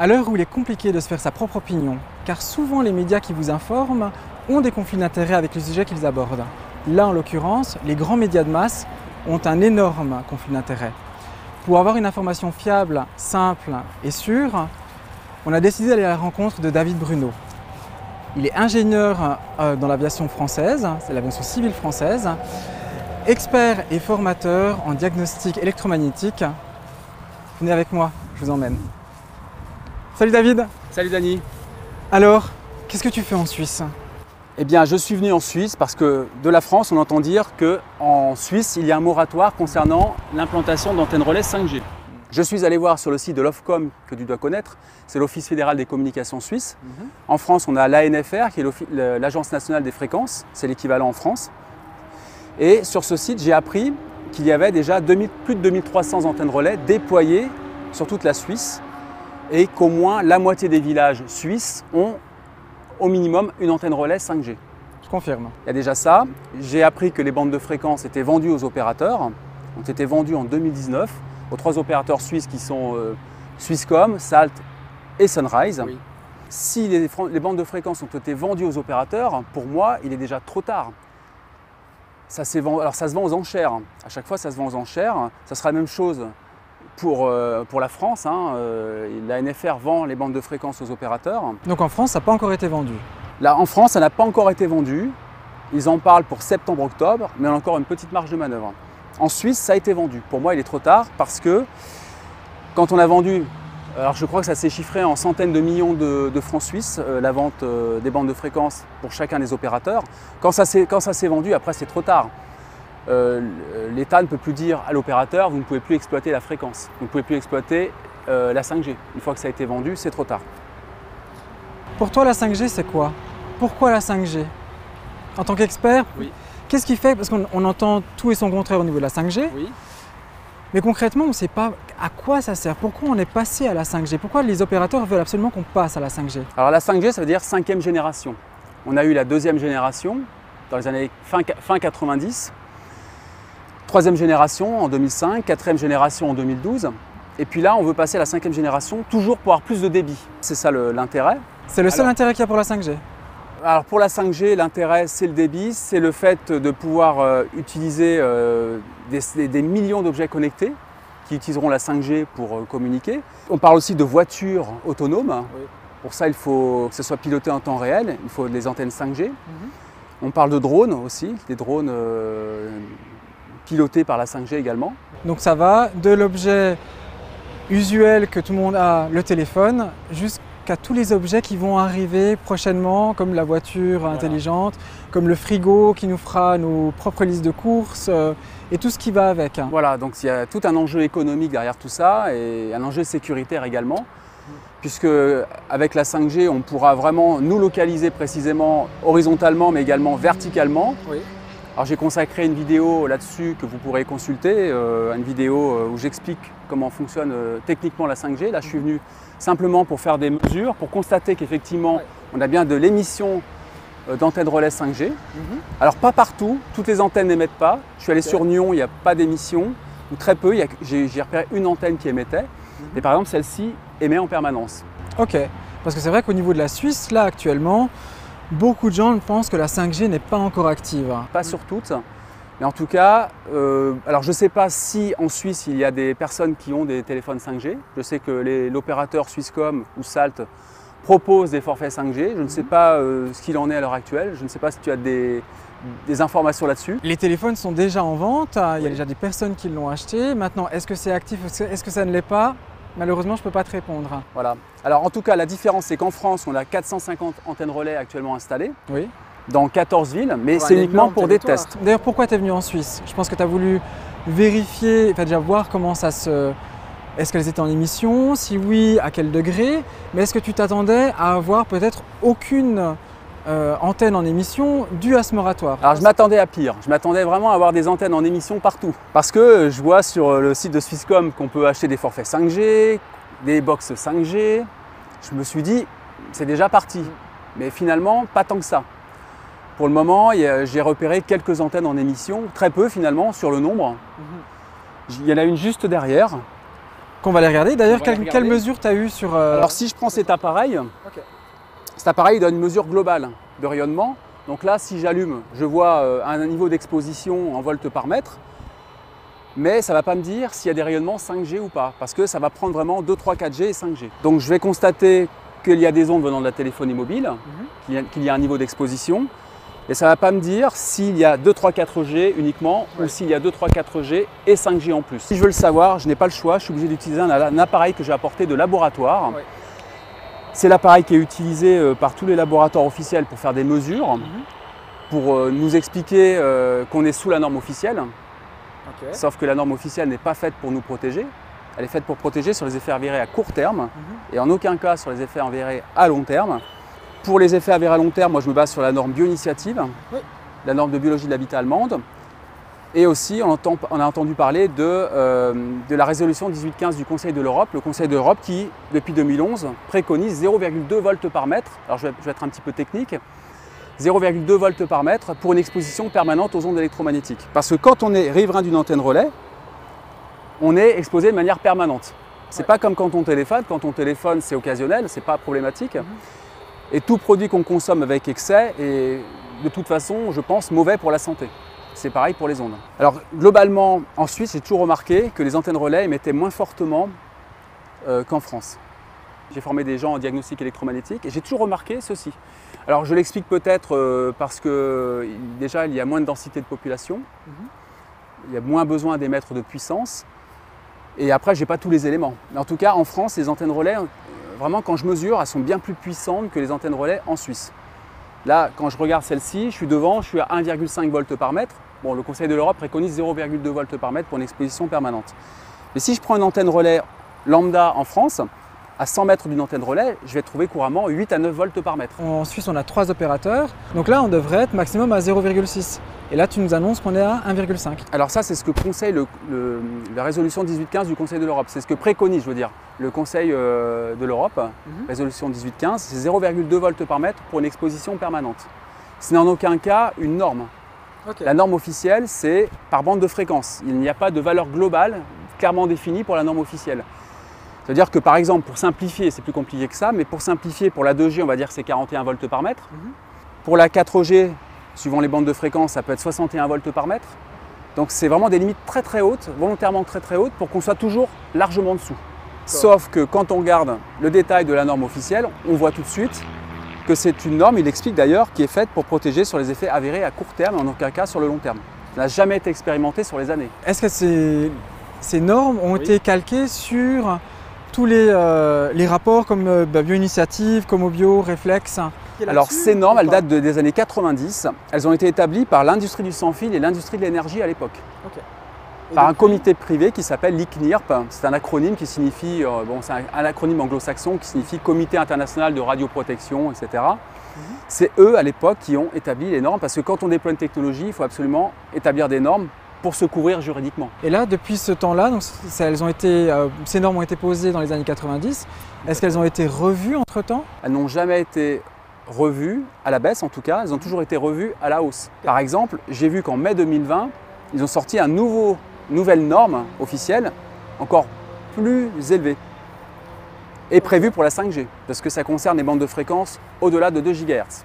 À l'heure où il est compliqué de se faire sa propre opinion, car souvent les médias qui vous informent ont des conflits d'intérêts avec les sujets qu'ils abordent. Là, en l'occurrence, les grands médias de masse ont un énorme conflit d'intérêts. Pour avoir une information fiable, simple et sûre, on a décidé d'aller à la rencontre de David Bruno. Il est ingénieur euh, dans l'aviation française, c'est l'aviation civile française, expert et formateur en diagnostic électromagnétique. Venez avec moi, je vous emmène. Salut David. Salut Dani. Alors, qu'est-ce que tu fais en Suisse? Eh bien, je suis venu en Suisse parce que de la France, on entend dire qu'en Suisse, il y a un moratoire concernant l'implantation d'antennes relais 5G. Je suis allé voir sur le site de l'OFCOM que tu dois connaître, c'est l'Office fédéral des communications suisse. En France, on a l'ANFR qui est l'Agence nationale des fréquences, c'est l'équivalent en France. Et sur ce site, j'ai appris qu'il y avait déjà plus de 2300 antennes relais déployées sur toute la Suisse et qu'au moins la moitié des villages suisses ont au minimum une antenne relais 5G. Je confirme. Il y a déjà ça. J'ai appris que les bandes de fréquences étaient vendues aux opérateurs, ont été vendues en 2019 aux trois opérateurs suisses qui sont euh, Swisscom, Salt et Sunrise. Si les, bandes de fréquences ont été vendues aux opérateurs, pour moi, il est déjà trop tard. Ça, alors ça se vend aux enchères. À chaque fois, ça se vend aux enchères. Ça sera la même chose pour, euh, pour la France. Hein. Euh, la NFR vend les bandes de fréquences aux opérateurs. Donc en France, ça n'a pas encore été vendu Là, en France, ça n'a pas encore été vendu. Ils en parlent pour septembre-octobre, mais on a encore une petite marge de manœuvre. En Suisse, ça a été vendu. Pour moi, il est trop tard parce que quand on a vendu, alors je crois que ça s'est chiffré en centaines de millions de, francs suisses, euh, la vente euh, des bandes de fréquences pour chacun des opérateurs. Quand ça s'est vendu, après c'est trop tard. Euh, L'État ne peut plus dire à l'opérateur, vous ne pouvez plus exploiter la fréquence, vous ne pouvez plus exploiter la 5G. Une fois que ça a été vendu, c'est trop tard. Pour toi, la 5G, c'est quoi? Pourquoi la 5G En tant qu'expert, oui. Qu'est-ce qui fait Parce qu'on entend tout et son contraire au niveau de la 5G. Oui. Mais concrètement, on ne sait pas à quoi ça sert. Pourquoi on est passé à la 5G Pourquoi les opérateurs veulent absolument qu'on passe à la 5G Alors la 5G, ça veut dire cinquième génération. On a eu la deuxième génération dans les années fin, fin 90, troisième génération en 2005, quatrième génération en 2012. Et puis là, on veut passer à la cinquième génération, toujours pour avoir plus de débit. C'est ça l'intérêt. C'est le seul intérêt qu'il y a pour la 5G alors pour la 5G, l'intérêt c'est le débit, c'est le fait de pouvoir euh, utiliser euh, des, millions d'objets connectés qui utiliseront la 5G pour euh, communiquer. On parle aussi de voitures autonomes. Pour ça, il faut que ce soit piloté en temps réel, il faut des antennes 5G. Mhm. On parle de drones aussi, des drones pilotés par la 5G également. Donc ça va de l'objet usuel que tout le monde a, le téléphone, jusqu'à tous les objets qui vont arriver prochainement, comme la voiture intelligente, comme le frigo qui nous fera nos propres listes de courses euh, et tout ce qui va avec. Voilà, donc il y a tout un enjeu économique derrière tout ça et un enjeu sécuritaire également, puisque avec la 5G, on pourra vraiment nous localiser précisément horizontalement mais également verticalement. Alors j'ai consacré une vidéo là-dessus que vous pourrez consulter, euh, une vidéo euh, où j'explique comment fonctionne techniquement la 5G. Là, je suis venu simplement pour faire des mesures, pour constater qu'effectivement, on a bien de l'émission euh, d'antennes relais 5G. Mhm. Alors pas partout, toutes les antennes n'émettent pas. Je suis allé sur Nyon, il n'y a pas d'émission, ou très peu, j'ai repéré une antenne qui émettait. Et mhm. par exemple, celle-ci émet en permanence. Ok, parce que c'est vrai qu'au niveau de la Suisse, là actuellement, beaucoup de gens pensent que la 5G n'est pas encore active. Pas sur toutes. Mais en tout cas, euh, alors je ne sais pas si en Suisse il y a des personnes qui ont des téléphones 5G. Je sais que l'opérateur Swisscom ou Salt propose des forfaits 5G. Je ne sais pas euh, ce qu'il en est à l'heure actuelle. Je ne sais pas si tu as des, informations là-dessus. Les téléphones sont déjà en vente. Il y a déjà des personnes qui l'ont acheté. Maintenant, est-ce que c'est actif? Est-ce que ça ne l'est pas? Malheureusement, je ne peux pas te répondre. Voilà. Alors en tout cas, la différence, c'est qu'en France, on a 450 antennes relais actuellement installées. Oui dans 14 villes, mais c'est uniquement pour des tests. D'ailleurs, pourquoi tu es venu en Suisse? Je pense que tu as voulu vérifier, enfin déjà voir comment ça se... Est-ce qu'elles étaient en émission Si oui, à quel degré Mais est-ce que tu t'attendais à avoir peut-être aucune euh, antenne en émission due à ce moratoire Alors je m'attendais à pire. Je m'attendais vraiment à avoir des antennes en émission partout. Parce que je vois sur le site de Swisscom qu'on peut acheter des forfaits 5G, des box 5G. Je me suis dit, c'est déjà parti. Mais finalement, pas tant que ça. Pour le moment, j'ai repéré quelques antennes en émission, très peu finalement sur le nombre. Il y en a une juste derrière. Qu'on va les regarder. D'ailleurs, quelle, mesure tu as eu sur. euh, Alors si je prends cet appareil. Cet appareil donne une mesure globale de rayonnement. Donc là, si j'allume, je vois euh, un niveau d'exposition en volts par mètre. Mais ça ne va pas me dire s'il y a des rayonnements 5G ou pas, parce que ça va prendre vraiment 2, 3, 4G et 5G. Donc je vais constater qu'il y a des ondes venant de la téléphonie mobile, Mhm. qu'il y a- qu'il y a un niveau d'exposition. Et ça ne va pas me dire s'il y a 2, 3, 4G uniquement ou s'il y a 2, 3, 4G et 5G en plus. Si je veux le savoir, je n'ai pas le choix, je suis obligé d'utiliser un, un appareil que j'ai apporté de laboratoire. Ouais. C'est l'appareil qui est utilisé euh, par tous les laboratoires officiels pour faire des mesures, Mhm. pour euh, nous expliquer euh, qu'on est sous la norme officielle. Sauf que la norme officielle n'est pas faite pour nous protéger. Elle est faite pour protéger sur les effets avérés à court terme Mhm. et en aucun cas sur les effets avérés à long terme. Pour les effets avérés à long terme, moi je me base sur la norme bioinitiative, Oui. la norme de biologie de l'habitat allemande. Et aussi, on, entend- on a entendu parler de, euh, de la résolution 1815 du Conseil de l'Europe, le Conseil de l'Europe qui, depuis 2011, préconise 0,2 volts par mètre. Alors je vais, je vais être un petit peu technique. 0,2 volts par mètre pour une exposition permanente aux ondes électromagnétiques. Parce que quand on est riverain d'une antenne relais, on est exposé de manière permanente. C'est Ouais. pas comme quand on téléphone. Quand on téléphone, c'est occasionnel, c'est pas problématique. Mhm. Et tout produit qu'on consomme avec excès est de toute façon, je pense, mauvais pour la santé. C'est pareil pour les ondes. Alors globalement, en Suisse, j'ai toujours remarqué que les antennes relais émettaient moins fortement euh, qu'en France. J'ai formé des gens en diagnostic électromagnétique et j'ai toujours remarqué ceci. Alors je l'explique peut-être euh, parce que déjà il y a moins de densité de population, Mhm. il y a moins besoin d'émettre de puissance. Et après, j'ai pas tous les éléments. Mais en tout cas, en France, les antennes relais, euh, vraiment quand je mesure, elles sont bien plus puissantes que les antennes relais en Suisse. Là, quand je regarde celle-ci, je suis devant, je suis à 1,5 volts par mètre. Bon, le Conseil de l'Europe préconise 0,2 volts par mètre pour une exposition permanente. Mais si je prends une antenne relais lambda en France, à 100 mètres d'une antenne relais, je vais trouver couramment 8 à 9 volts par mètre. En Suisse, on a trois opérateurs. Donc là, on devrait être maximum à 0,6. Et là, tu nous annonces qu'on est à 1,5. Alors ça, c'est ce que conseille le- le- la résolution 1815 du Conseil de l'Europe. C'est ce que préconise, je veux dire, le Conseil euh, de l'Europe, Mhm. résolution 1815, c'est 0,2 volts par mètre pour une exposition permanente. Ce n'est en aucun cas une norme. La norme officielle, c'est par bande de fréquence. Il n'y a pas de valeur globale clairement définie pour la norme officielle. C'est-à-dire que par exemple, pour simplifier, c'est plus compliqué que ça, mais pour simplifier, pour la 2G, on va dire que c'est 41 volts par mètre. Mhm. Pour la 4G, suivant les bandes de fréquence, ça peut être 61 volts par mètre. Donc c'est vraiment des limites très très hautes, volontairement très très hautes, pour qu'on soit toujours largement en dessous. Sauf que quand on regarde le détail de la norme officielle, on voit tout de suite que c'est une norme, il explique d'ailleurs, qui est faite pour protéger sur les effets avérés à court terme et en aucun cas sur le long terme. Ça n'a jamais été expérimenté sur les années. Est-ce que ces, ces normes ont Oui. été calquées sur tous les, euh, les rapports comme euh, bah, Bioinitiative, Comobio, Réflexe Alors ces normes, elles datent de- des années 90. Elles ont été établies par l'industrie du sans-fil et l'industrie de l'énergie à l'époque. Par un comité privé qui s'appelle l'ICNIRP. C'est un acronyme qui signifie, euh, bon, c'est un, un acronyme anglo-saxon qui signifie Comité international de radioprotection, etc. C'est eux à l'époque qui ont établi les normes parce que quand on déploie une technologie, il faut absolument établir des normes pour se couvrir juridiquement. Et là, depuis ce temps-là, donc, ça- elles ont été, euh, ces normes ont été posées dans les années 90. Est-ce qu'elles ont été revues entre-temps? Elles n'ont jamais été revues à la baisse en tout cas, elles ont toujours été revues à la hausse. Par exemple, j'ai vu qu'en mai 2020, ils ont sorti un nouveau, nouvelle norme officielle encore plus élevée et prévue pour la 5G parce que ça concerne les bandes de fréquences au-delà de 2 GHz.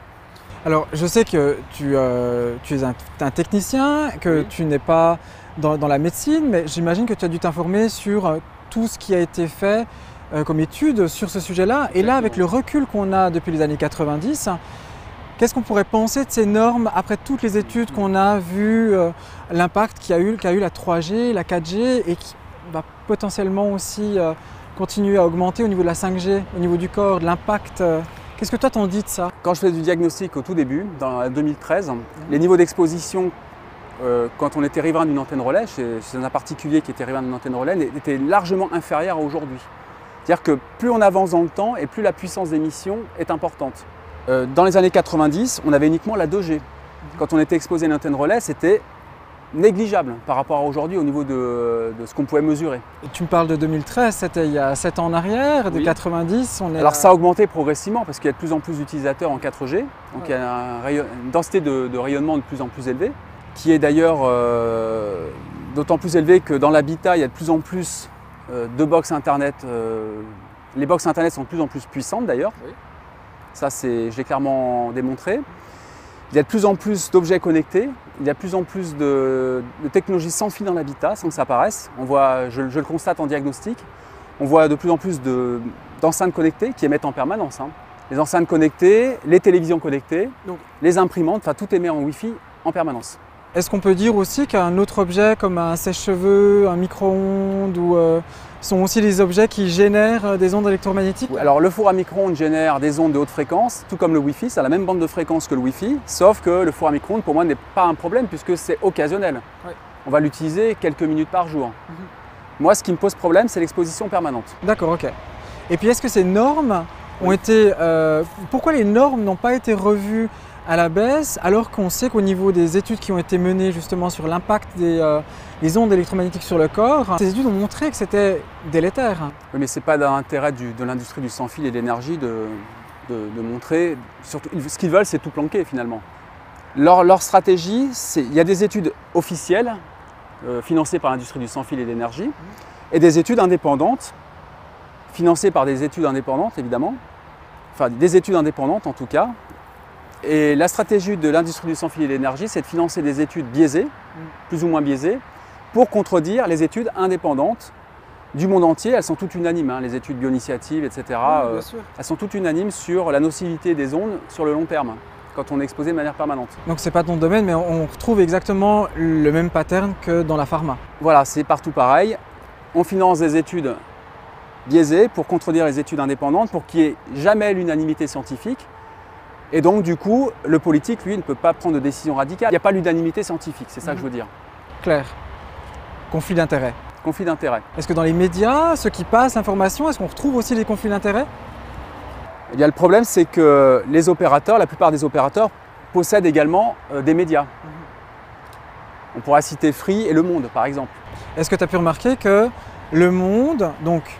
Alors, je sais que tu, euh, tu es un, un technicien, que Oui. tu n'es pas dans, dans la médecine, mais j'imagine que tu as dû t'informer sur euh, tout ce qui a été fait euh, comme étude sur ce sujet-là. Et là, avec le recul qu'on a depuis les années 90, qu'est-ce qu'on pourrait penser de ces normes après toutes les études qu'on a vues, euh, l'impact qu'a eu, eu la 3G, la 4G et qui va potentiellement aussi euh, continuer à augmenter au niveau de la 5G, au niveau du corps, de l'impact euh, Qu'est-ce que toi t'en dis de ça? Quand je faisais du diagnostic au tout début, dans 2013, les niveaux d'exposition, euh, quand on était riverain d'une antenne relais, chez, chez un particulier qui était riverain d'une antenne relais, étaient largement inférieurs à aujourd'hui. C'est-à-dire que plus on avance dans le temps et plus la puissance d'émission est importante. Euh, dans les années 90, on avait uniquement la 2G. Quand on était exposé à une antenne relais, c'était négligeable par rapport à aujourd'hui au niveau de, de ce qu'on pouvait mesurer. Et Tu me parles de 2013, c'était il y a 7 ans en arrière, de Oui. 90, on est Alors à- ça a augmenté progressivement parce qu'il y a de plus en plus d'utilisateurs en 4G, donc il y a un rayon- une densité de, de rayonnement de plus en plus élevée, qui est d'ailleurs euh, d'autant plus élevée que dans l'habitat, il y a de plus en plus euh, de box Internet. euh, les box Internet sont de plus en plus puissantes d'ailleurs. Oui. Ça, je l'ai clairement démontré. Il y a de plus en plus d'objets connectés. Il y a de plus en plus de, de technologies sans fil dans l'habitat, sans que ça paraisse. On voit, je, je le constate en diagnostic. On voit de plus en plus de- d'enceintes connectées qui émettent en permanence. hein. Les enceintes connectées, les télévisions connectées, Donc- les imprimantes, enfin tout émet en Wi-Fi en permanence. Est-ce qu'on peut dire aussi qu'un autre objet comme un sèche-cheveux, un micro-ondes ou euh, sont aussi des objets qui génèrent euh, des ondes électromagnétiques Alors le four à micro-ondes génère des ondes de haute fréquence, tout comme le Wi-Fi, ça a la même bande de fréquence que le Wi-Fi, sauf que le four à micro-ondes pour moi n'est pas un problème puisque c'est occasionnel. On va l'utiliser quelques minutes par jour. Mhm. Moi ce qui me pose problème c'est l'exposition permanente. D'accord, ok. Et puis est-ce que ces normes ont été... euh, pourquoi les normes n'ont pas été revues à la baisse alors qu'on sait qu'au niveau des études qui ont été menées justement sur l'impact des euh, ondes électromagnétiques sur le corps, ces études ont montré que c'était délétère. Oui, mais ce n'est pas d'intérêt du- de l'industrie du sans-fil et de l'énergie de, montrer. Surtout, ce qu'ils veulent, c'est tout planquer finalement. Leur, leur stratégie, il y a des études officielles euh, financées par l'industrie du sans-fil et de l'énergie et des études indépendantes financées par des études indépendantes évidemment, enfin des études indépendantes en tout cas. Et la stratégie de l'industrie du sans-fil et de l'énergie, c'est de financer des études biaisées, plus ou moins biaisées, pour contredire les études indépendantes du monde entier. Elles sont toutes unanimes, hein, les études bioinitiatives, etc. euh, sûr. elles sont toutes unanimes sur la nocivité des ondes sur le long terme, quand on est exposé de manière permanente. Donc c'est pas ton domaine, mais on retrouve exactement le même pattern que dans la pharma. Voilà, c'est partout pareil. On finance des études biaisées pour contredire les études indépendantes, pour qu'il n'y ait jamais l'unanimité scientifique. Et donc, du coup, le politique, lui, ne peut pas prendre de décision radicale. Il n'y a pas l'unanimité scientifique, c'est ça que je veux dire. Clair. Conflit d'intérêts. Conflit d'intérêts. Est-ce que dans les médias, ceux qui passent l'information, est-ce qu'on retrouve aussi des conflits d'intérêts? Eh bien, le problème, c'est que les opérateurs, la plupart des opérateurs, possèdent également euh, des médias. On pourra citer Free et Le Monde, par exemple. Est-ce que tu as pu remarquer que Le Monde, donc,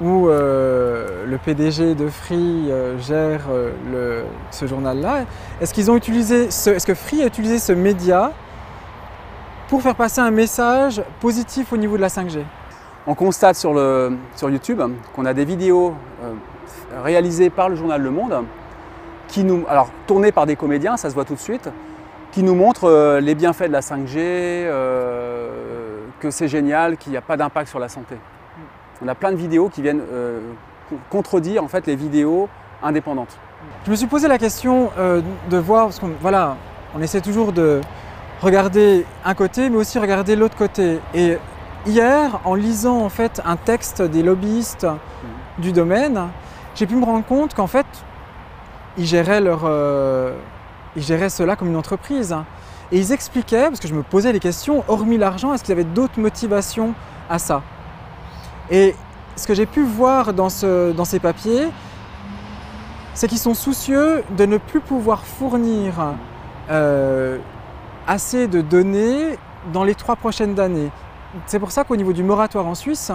où euh, le PDG de Free euh, gère euh, ce journal-là, est-ce qu'ils ont utilisé ce, est-ce que Free a utilisé ce média pour faire passer un message positif au niveau de la 5G On constate sur, YouTube qu'on a des vidéos réalisées par le journal Le Monde, qui nous, alors tournées par des comédiens, ça se voit tout de suite, qui nous montrent les bienfaits de la 5G, euh, que c'est génial, qu'il n'y a pas d'impact sur la santé. On a plein de vidéos qui viennent euh, con- contredire en fait les vidéos indépendantes. Je me suis posé la question euh, de voir, parce qu'on voilà, on essaie toujours de regarder un côté, mais aussi regarder l'autre côté. Et hier, en lisant en fait un texte des lobbyistes du domaine, j'ai pu me rendre compte qu'en fait, ils géraient, leur, euh, ils géraient cela comme une entreprise. Et ils expliquaient, parce que je me posais les questions, hormis l'argent, est-ce qu'il y avait d'autres motivations à ça? Et ce que j'ai pu voir dans, ce, dans ces papiers, c'est qu'ils sont soucieux de ne plus pouvoir fournir euh, assez de données dans les trois prochaines années. C'est pour ça qu'au niveau du moratoire en Suisse,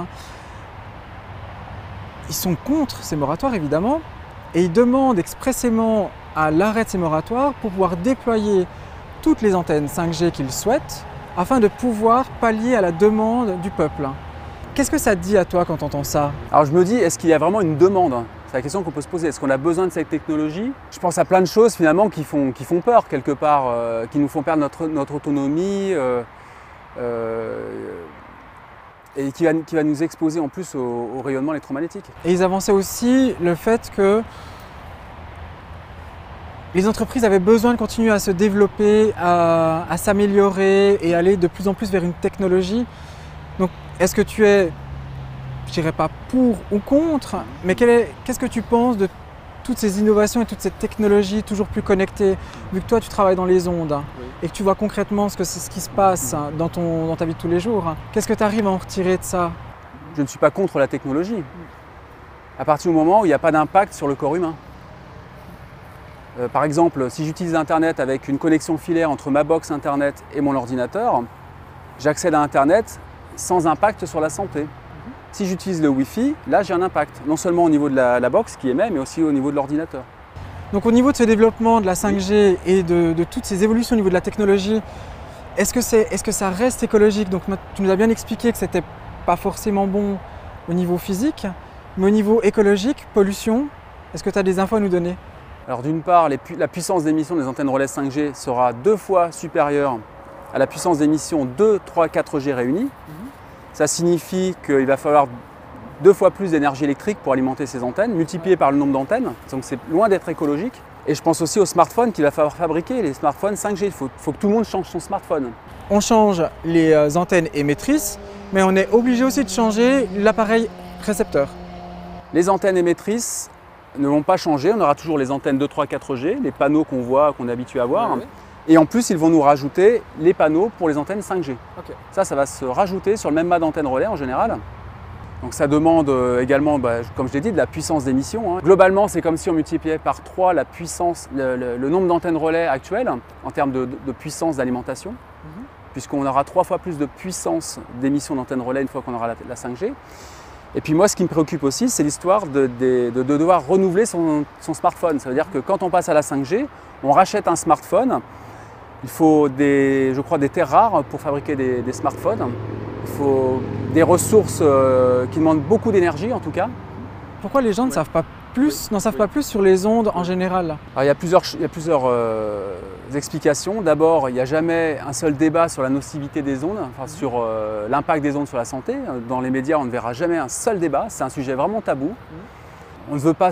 ils sont contre ces moratoires évidemment, et ils demandent expressément à l'arrêt de ces moratoires pour pouvoir déployer toutes les antennes 5G qu'ils souhaitent afin de pouvoir pallier à la demande du peuple. Qu'est-ce que ça te dit à toi quand tu entends ça Alors je me dis, est-ce qu'il y a vraiment une demande? C'est la question qu'on peut se poser. Est-ce qu'on a besoin de cette technologie? Je pense à plein de choses finalement qui font, qui font peur quelque part, euh, qui nous font perdre notre, notre autonomie euh, euh, et qui va, qui va nous exposer en plus au, au rayonnement électromagnétique. Et ils avançaient aussi le fait que les entreprises avaient besoin de continuer à se développer, à, à s'améliorer et aller de plus en plus vers une technologie. Est-ce que tu es, je dirais pas pour ou contre, mais qu'est-ce que tu penses de toutes ces innovations et toute cette technologie toujours plus connectée, vu que toi tu travailles dans les ondes et que tu vois concrètement ce, que c'est ce qui se passe dans, ton, dans ta vie de tous les jours, qu'est-ce que tu arrives à en retirer de ça? Je ne suis pas contre la technologie. À partir du moment où il n'y a pas d'impact sur le corps humain. Euh, par exemple, si j'utilise Internet avec une connexion filaire entre ma box Internet et mon ordinateur, j'accède à Internet sans impact sur la santé. Si j'utilise le Wi-Fi, là j'ai un impact, non seulement au niveau de la, la box qui émet, mais aussi au niveau de l'ordinateur. Donc au niveau de ce développement de la 5G et de, de toutes ces évolutions au niveau de la technologie, est-ce que, c'est, est-ce que ça reste écologique? Donc tu nous as bien expliqué que c'était pas forcément bon au niveau physique, mais au niveau écologique, pollution, est-ce que tu as des infos à nous donner? Alors d'une part, la puissance d'émission des antennes relais 5G sera deux fois supérieure à la puissance d'émission 2, 3, 4G réunis. Mhm. Ça signifie qu'il va falloir deux fois plus d'énergie électrique pour alimenter ces antennes, multiplié par le nombre d'antennes. Donc c'est loin d'être écologique. Et je pense aussi aux smartphones qu'il va falloir fabriquer, les smartphones 5G. Il faut, faut, que tout le monde change son smartphone. On change les euh, antennes émettrices, mais on est obligé aussi de changer l'appareil récepteur. Les antennes émettrices ne vont pas changer. On aura toujours les antennes 2, 3, 4G, les panneaux qu'on voit, qu'on est habitué à voir. Et en plus, ils vont nous rajouter les panneaux pour les antennes 5G. Ça, ça va se rajouter sur le même mât d'antenne relais en général. Donc ça demande euh, également, bah, comme je l'ai dit, de la puissance d'émission. Hein. Globalement, c'est comme si on multipliait par 3 la puissance, le, nombre d'antennes relais actuelles en termes de, puissance d'alimentation, mhm. puisqu'on aura trois fois plus de puissance d'émission d'antennes relais une fois qu'on aura la, 5G. Et puis moi, ce qui me préoccupe aussi, c'est l'histoire de, devoir renouveler son, smartphone. Ça veut dire que quand on passe à la 5G, on rachète un smartphone. Il faut, des, je crois, des terres rares pour fabriquer des smartphones. Il faut des ressources euh, qui demandent beaucoup d'énergie en tout cas. Pourquoi les gens ne savent pas plus, n'en savent pas plus sur les ondes en général? Il y a plusieurs, il y a plusieurs euh, explications. D'abord, il n'y a jamais un seul débat sur la nocivité des ondes, enfin, sur euh, l'impact des ondes sur la santé. Dans les médias, on ne verra jamais un seul débat. C'est un sujet vraiment tabou. On ne veut pas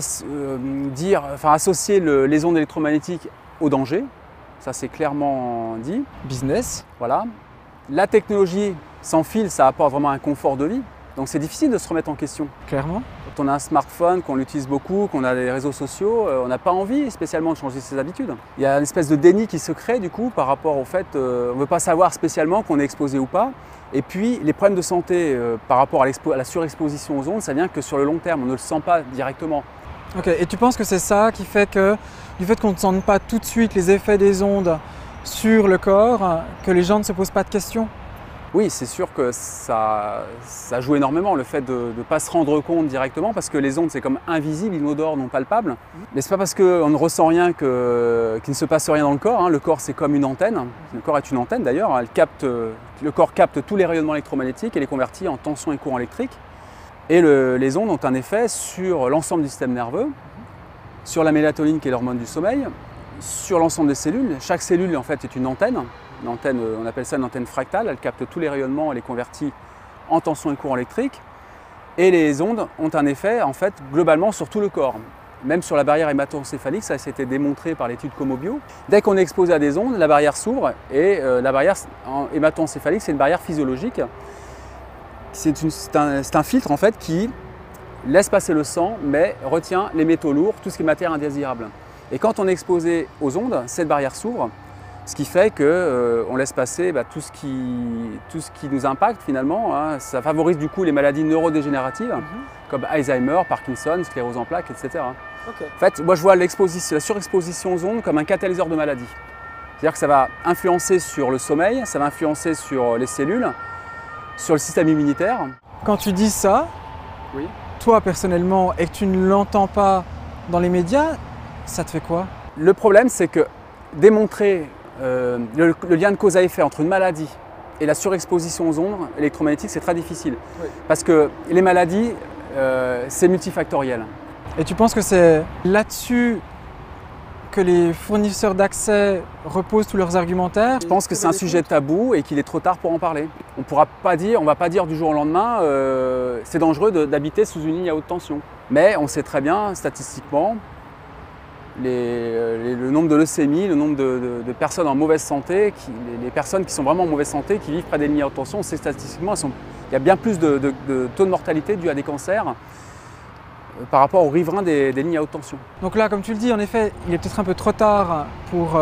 dire, enfin, associer les ondes électromagnétiques au danger. Ça, c'est clairement dit. Business. Voilà. La technologie sans fil, ça apporte vraiment un confort de vie. Donc c'est difficile de se remettre en question. Clairement. Quand on a un smartphone, qu'on l'utilise beaucoup, qu'on a les réseaux sociaux, euh, on n'a pas envie spécialement de changer ses habitudes. Il y a une espèce de déni qui se crée du coup par rapport au fait euh, on ne veut pas savoir spécialement qu'on est exposé ou pas. Et puis les problèmes de santé euh, par rapport à, à, la surexposition aux ondes, ça vient que sur le long terme, on ne le sent pas directement. Ok, et tu penses que c'est ça qui fait que, du fait qu'on ne sente pas tout de suite les effets des ondes sur le corps, que les gens ne se posent pas de questions oui, c'est sûr que ça, joue énormément, le fait de ne pas se rendre compte directement, parce que les ondes, c'est comme invisible, inodore, non palpable. Mais c'est pas parce qu'on ne ressent rien qu'il ne se passe rien dans le corps. Hein. Le corps, c'est comme une antenne. Le corps est une antenne d'ailleurs. le corps capte tous les rayonnements électromagnétiques et les convertit en tension et courant électrique. Et les ondes ont un effet sur l'ensemble du système nerveux, sur la mélatonine qui est l'hormone du sommeil, sur l'ensemble des cellules. Chaque cellule, en fait, est une antenne antenne, on appelle ça une antenne fractale, elle capte tous les rayonnements et les convertit en tension et courant électrique. Et les ondes ont un effet en fait globalement sur tout le corps, même sur la barrière hémato-encéphalique, ça a été démontré par l'étude Comobio. Dès qu'on est exposé à des ondes, la barrière s'ouvre et euh, la barrière hémato-encéphalique, c'est une barrière physiologique. C'est un, un, filtre en fait qui laisse passer le sang mais retient les métaux lourds, tout ce qui est matière indésirable. Et quand on est exposé aux ondes, cette barrière s'ouvre ce qui fait qu'on euh, laisse passer bah, tout, ce qui, tout, ce qui, nous impacte finalement. Hein. Ça favorise du coup les maladies neurodégénératives mhm. comme Alzheimer, Parkinson, sclérose en plaques, etc. En fait, moi je vois la surexposition aux ondes comme un catalyseur de maladie. C'est-à-dire que ça va influencer sur le sommeil, ça va influencer sur les cellules, sur le système immunitaire. Quand tu dis ça, oui. Toi personnellement, et que tu ne l'entends pas dans les médias, ça te fait quoi? Le problème, c'est que démontrer euh, le, lien de cause à effet entre une maladie et la surexposition aux ondes électromagnétiques, c'est très difficile. Parce que les maladies, euh, c'est multifactoriel. Et tu penses que c'est là-dessus que les fournisseurs d'accès reposent tous leurs argumentaires? Je pense que c'est un sujet tabou et qu'il est trop tard pour en parler. On pourra pas dire, on va pas dire du jour au lendemain, euh, c'est dangereux d'habiter sous une ligne à haute tension. Mais on sait très bien, statistiquement, euh, le nombre de leucémies, le nombre de, personnes en mauvaise santé, les, personnes qui sont vraiment en mauvaise santé, qui vivent près des lignes à haute tension, c'est statistiquement, il y a bien plus de, taux de mortalité dû à des cancers euh, par rapport aux riverains des, lignes à haute tension. Donc là, comme tu le dis, en effet, il est peut-être un peu trop tard pour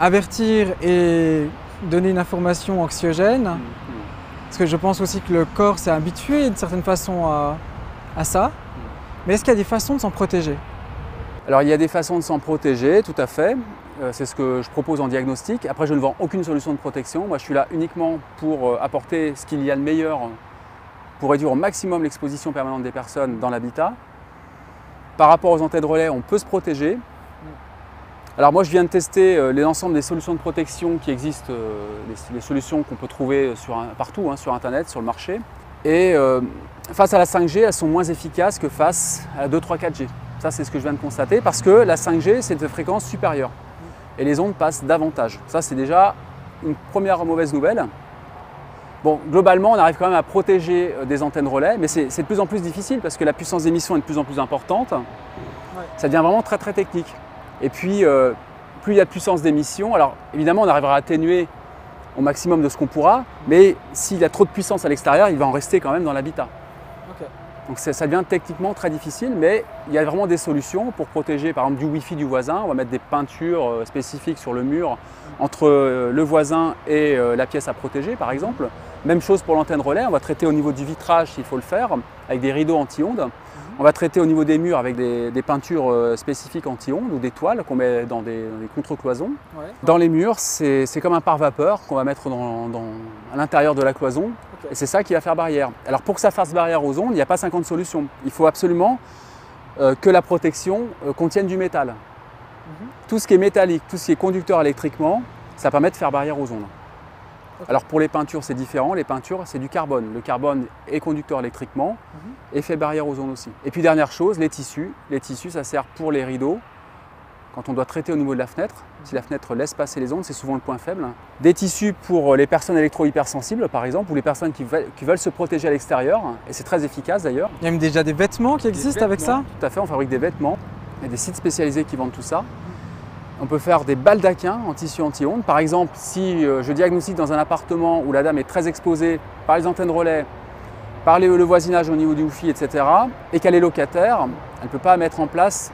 avertir et donner une information anxiogène. Mm. Parce que je pense aussi que le corps s'est habitué d'une certaine façon à ça. Mm. Mais est-ce qu'il y a des façons de s'en protéger? Alors il y a des façons de s'en protéger, tout à fait. Euh, c'est ce que je propose en diagnostic. Après, je ne vends aucune solution de protection. Moi, je suis là uniquement pour euh, apporter ce qu'il y a de meilleur pour réduire au maximum l'exposition permanente des personnes dans l'habitat. Par rapport aux antennes relais, on peut se protéger. Alors moi, je viens de tester euh, l'ensemble des solutions de protection qui existent, les, solutions qu'on peut trouver partout hein, sur Internet, sur le marché. Et euh, face à la 5G, elles sont moins efficaces que face à la 2, 3, 4G. Ça, c'est ce que je viens de constater parce que la 5G, c'est de fréquence supérieure et les ondes passent davantage. Ça, c'est déjà une première mauvaise nouvelle. Bon, globalement, on arrive quand même à protéger euh, des antennes relais, mais c'est de plus en plus difficile parce que la puissance d'émission est de plus en plus importante. Ça devient vraiment très très technique. Et puis, euh, plus il y a de puissance d'émission, alors évidemment, on arrivera à atténuer au maximum de ce qu'on pourra, mais s'il y a trop de puissance à l'extérieur, il va en rester quand même dans l'habitat. Donc ça, devient techniquement très difficile, mais il y a vraiment des solutions pour protéger par exemple du Wi-Fi du voisin. On va mettre des peintures euh, spécifiques sur le mur entre euh, le voisin et la pièce à protéger par exemple. Même chose pour l'antenne relais, on va traiter au niveau du vitrage s'il faut le faire, avec des rideaux anti-ondes. On va traiter au niveau des murs avec des, peintures euh, spécifiques anti-ondes ou des toiles qu'on met dans des, contre-cloisons. Dans les murs, c'est comme un pare-vapeur qu'on va mettre à l'intérieur de la cloison. Et c'est ça qui va faire barrière. Alors pour que ça fasse barrière aux ondes, il n'y a pas 50 solutions. Il faut absolument euh, que la protection euh, contienne du métal. Mhm. Tout ce qui est métallique, tout ce qui est conducteur électriquement, ça permet de faire barrière aux ondes. Alors pour les peintures, c'est différent. Les peintures, c'est du carbone. Le carbone est conducteur électriquement mhm. et fait barrière aux ondes aussi. Et puis dernière chose, les tissus. Les tissus, ça sert pour les rideaux. Quand on doit traiter au niveau de la fenêtre, si la fenêtre laisse passer les ondes, c'est souvent le point faible. Des tissus pour les personnes électro-hypersensibles, par exemple, ou les personnes qui veulent, se protéger à l'extérieur. Et c'est très efficace d'ailleurs. Il y a même déjà des vêtements qui existent avec ça? Tout à fait, on fabrique des vêtements. Il y a des sites spécialisés qui vendent tout ça. On peut faire des baldaquins en tissu anti-ondes. Par exemple, si euh, je diagnostique dans un appartement où la dame est très exposée par les antennes relais, par le voisinage au niveau du Wi-Fi, etc., et qu'elle est locataire, elle ne peut pas mettre en place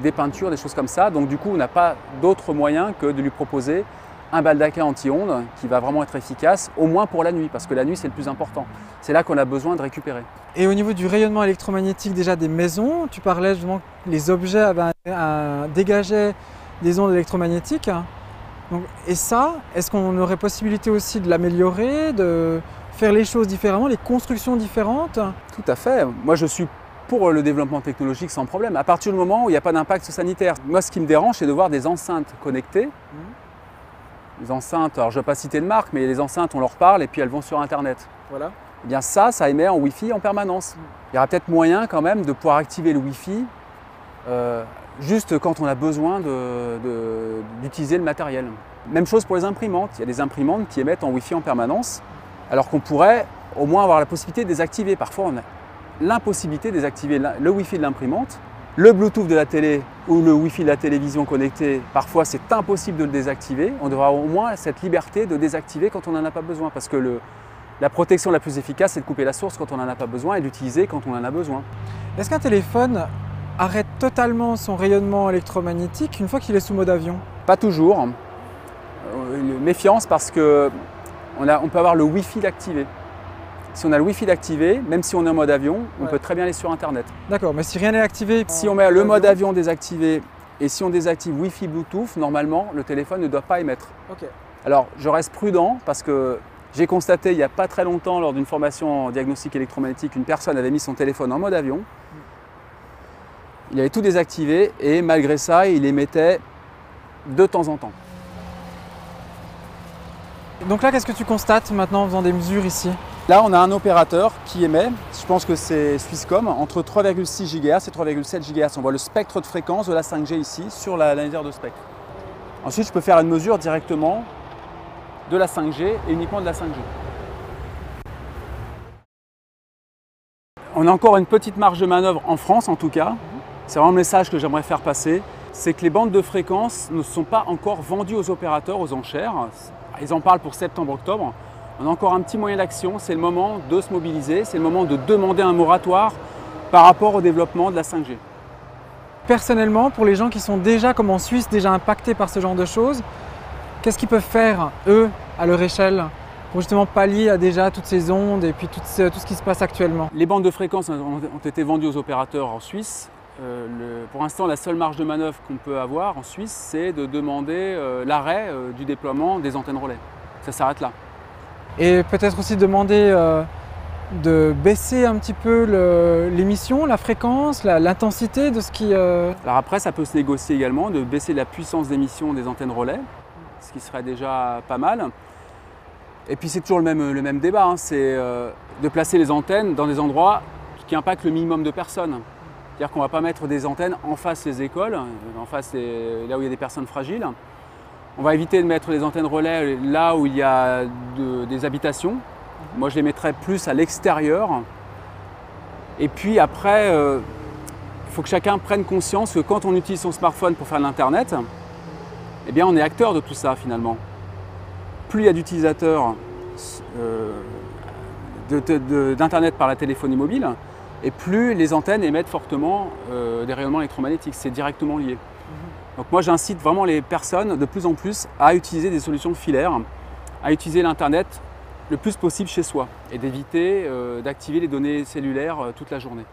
des peintures, des choses comme ça. Donc du coup, on n'a pas d'autre moyen que de lui proposer un baldaquin anti-ondes qui va vraiment être efficace, au moins pour la nuit, parce que la nuit c'est le plus important. C'est là qu'on a besoin de récupérer. Et au niveau du rayonnement électromagnétique déjà des maisons, tu parlais justement que les objets avaient des ondes électromagnétiques. et ça, est-ce qu'on aurait possibilité aussi de l'améliorer, de faire les choses différemment, les constructions différentes? Tout à fait. Moi, je suis pour le développement technologique sans problème, à partir du moment où il n'y a pas d'impact sanitaire. Moi, ce qui me dérange, c'est de voir des enceintes connectées. Mmh. Les enceintes, alors je ne vais pas citer de marque, mais les enceintes, on leur parle et puis elles vont sur Internet. Voilà. Eh bien ça, ça émet en Wi-Fi en permanence. Mmh. Il y aura peut-être moyen quand même de pouvoir activer le Wi-Fi euh, juste quand on a besoin d'utiliser le matériel. Même chose pour les imprimantes. Il y a des imprimantes qui émettent en Wi-Fi en permanence, alors qu'on pourrait au moins avoir la possibilité de désactiver. Parfois, on a l'impossibilité de désactiver le Wi-Fi de l'imprimante. Le Bluetooth de la télé ou le Wi-Fi de la télévision connectée, parfois c'est impossible de le désactiver. On devra au moins cette liberté de désactiver quand on n'en a pas besoin. Parce que la protection la plus efficace, c'est de couper la source quand on n'en a pas besoin et d'utiliser quand on en a besoin. Est-ce qu'un téléphone arrête totalement son rayonnement électromagnétique une fois qu'il est sous mode avion Pas toujours. Euh, méfiance parce que on, peut avoir le Wi-Fi d'activé. Si on a le Wi-Fi d'activé, même si on est en mode avion, on peut très bien aller sur Internet. D'accord, mais si rien n'est activé Si on met le mode avion désactivé et si on désactive Wi-Fi Bluetooth, normalement, le téléphone ne doit pas émettre. Alors, je reste prudent parce que j'ai constaté il n'y a pas très longtemps, lors d'une formation en diagnostic électromagnétique, une personne avait mis son téléphone en mode avion il avait tout désactivé et malgré ça, il émettait de temps en temps. Donc là, qu'est-ce que tu constates maintenant en faisant des mesures ici? Là, on a un opérateur qui émet, je pense que c'est Swisscom, entre 3,6 GHz et 3,7 GHz. On voit le spectre de fréquence de la 5G ici sur la lanière de spectre. Ensuite, je peux faire une mesure directement de la 5G et uniquement de la 5G. On a encore une petite marge de manœuvre en France en tout cas, c'est vraiment le message que j'aimerais faire passer, c'est que les bandes de fréquences ne sont pas encore vendues aux opérateurs, aux enchères. Ils en parlent pour septembre-octobre. On a encore un petit moyen d'action, c'est le moment de se mobiliser, c'est le moment de demander un moratoire par rapport au développement de la 5G. Personnellement, pour les gens qui sont déjà, comme en Suisse, déjà impactés par ce genre de choses, qu'est-ce qu'ils peuvent faire, eux, à leur échelle, pour justement pallier à déjà toutes ces ondes et puis tout ce, tout ce qui se passe actuellement? Les bandes de fréquences ont été vendues aux opérateurs en Suisse. Euh, pour l'instant, la seule marge de manœuvre qu'on peut avoir en Suisse, c'est de demander euh, l'arrêt euh, du déploiement des antennes relais. Ça s'arrête là. Et peut-être aussi demander de baisser un petit peu l'émission, la fréquence, l'intensité de ce qui... Alors après, ça peut se négocier également, de baisser la puissance d'émission des antennes relais, ce qui serait déjà pas mal. Et puis c'est toujours le même, le même débat, hein. c'est de placer les antennes dans des endroits qui impactent le minimum de personnes. C'est-à-dire qu'on ne va pas mettre des antennes en face des écoles, en face là où il y a des personnes fragiles. On va éviter de mettre des antennes relais là où il y a des habitations. Moi, je les mettrais plus à l'extérieur. Et puis après, euh, il faut que chacun prenne conscience que quand on utilise son smartphone pour faire l'Internet, eh bien, on est acteur de tout ça finalement. Plus il y a d'utilisateurs euh, d'Internet par la téléphonie mobile, et plus les antennes émettent fortement euh, des rayonnements électromagnétiques. C'est directement lié. Donc moi j'incite vraiment les personnes de plus en plus à utiliser des solutions filaires, à utiliser l'Internet le plus possible chez soi et d'éviter euh, d'activer les données cellulaires euh, toute la journée.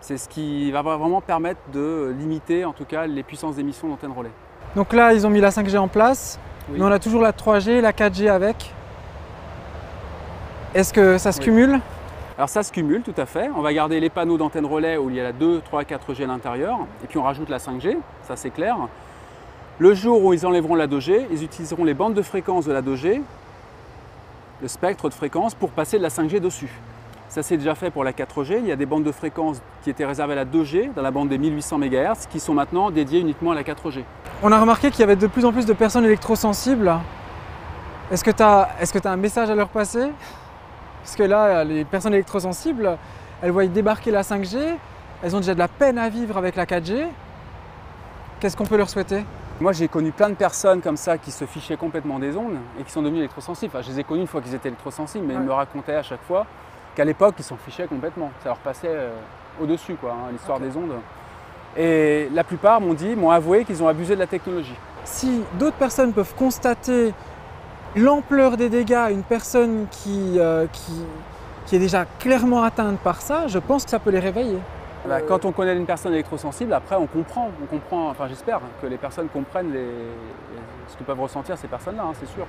C'est ce qui va vraiment permettre de limiter en tout cas les puissances d'émission d'antennes relais. Donc là ils ont mis la 5G en place, mais on a toujours la 3G, la 4G avec. Est-ce que ça se cumule? Alors ça se cumule tout à fait. On va garder les panneaux d'antenne relais où il y a la 2, 3, 4G à l'intérieur. Et puis on rajoute la 5G, ça c'est clair. Le jour où ils enlèveront la 2G, ils utiliseront les bandes de fréquence de la 2G, le spectre de fréquence, pour passer de la 5G dessus. Ça s'est déjà fait pour la 4G. Il y a des bandes de fréquence qui étaient réservées à la 2G, dans la bande des 1800 MHz, qui sont maintenant dédiées uniquement à la 4G. On a remarqué qu'il y avait de plus en plus de personnes électrosensibles. Est-ce que tu as, un message à leur passer? Parce que là, les personnes électrosensibles, elles voient débarquer la 5G, elles ont déjà de la peine à vivre avec la 4G. Qu'est-ce qu'on peut leur souhaiter? Moi, j'ai connu plein de personnes comme ça qui se fichaient complètement des ondes et qui sont devenues électrosensibles. Enfin, je les ai connues une fois qu'ils étaient électrosensibles, mais ils me racontaient à chaque fois qu'à l'époque, ils s'en fichaient complètement. Ça leur passait euh, au-dessus, quoi, hein, l'histoire des ondes. Et la plupart m'ont dit, m'ont avoué qu'ils ont abusé de la technologie. Si d'autres personnes peuvent constater l'ampleur des dégâts à une personne euh, qui, est déjà clairement atteinte par ça, je pense que ça peut les réveiller. Bah, quand on connaît une personne électrosensible, après on comprend, on comprend, enfin j'espère que les personnes comprennent ce que peuvent ressentir ces personnes-là, hein, c'est sûr.